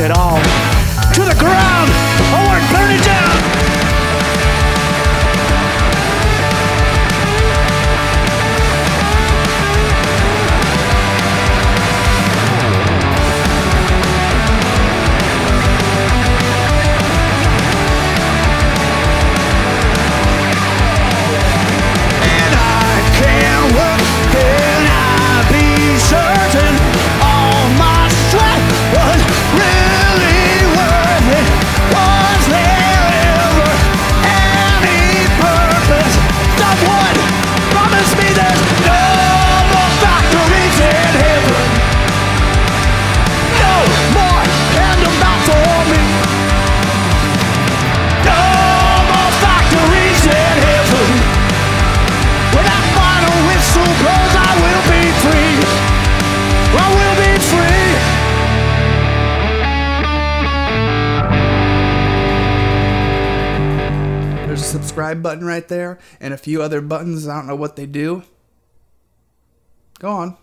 at all. Subscribe button right there and a few other buttons. I don't know what they do. Go on.